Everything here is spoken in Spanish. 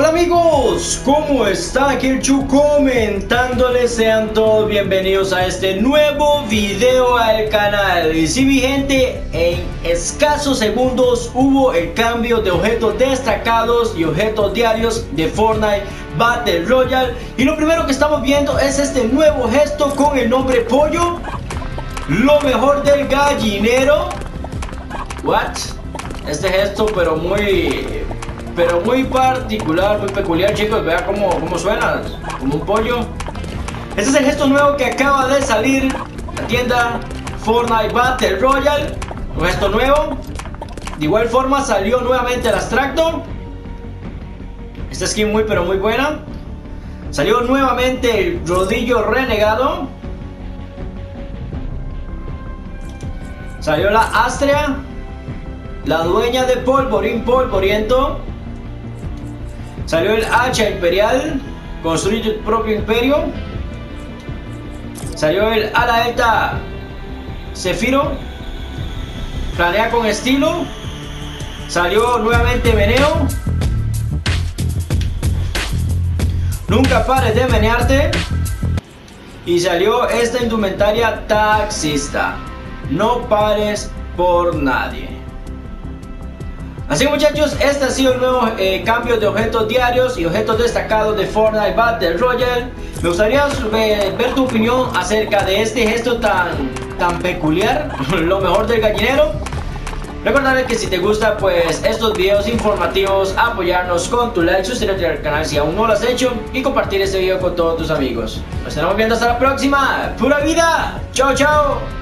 Hola amigos, ¿cómo están? Aquí el Chu comentándoles, sean todos bienvenidos a este nuevo video al canal. Y si mi gente, en escasos segundos hubo el cambio de objetos destacados y objetos diarios de Fortnite Battle Royale. Y lo primero que estamos viendo es este nuevo gesto con el nombre Pollo. Lo mejor del gallinero. What? Este gesto pero muy pero muy particular, muy peculiar, chicos. Vean cómo, cómo suena, como un pollo. Este es el gesto nuevo que acaba de salir la tienda Fortnite Battle Royale. Un gesto nuevo. De igual forma salió nuevamente el abstracto. Esta skin muy pero muy buena. Salió nuevamente el rodillo renegado. Salió la Astrea. La dueña de Polvorín Polvoriento. Salió el hacha imperial, construye tu propio imperio. Salió el ala eta Zefiro, planea con estilo. Salió nuevamente Meneo. Nunca pares de menearte. Y salió esta indumentaria taxista. No pares por nadie. Así que muchachos, este ha sido el nuevo eh, cambio de objetos diarios y objetos destacados de Fortnite Battle Royale. Me gustaría ver tu opinión acerca de este gesto tan, tan peculiar, lo mejor del gallinero. Recordarles que si te gusta pues estos videos informativos, apoyarnos con tu like, suscribirte al canal si aún no lo has hecho y compartir este video con todos tus amigos. Nos estaremos viendo hasta la próxima. ¡Pura vida! ¡Chao, chao!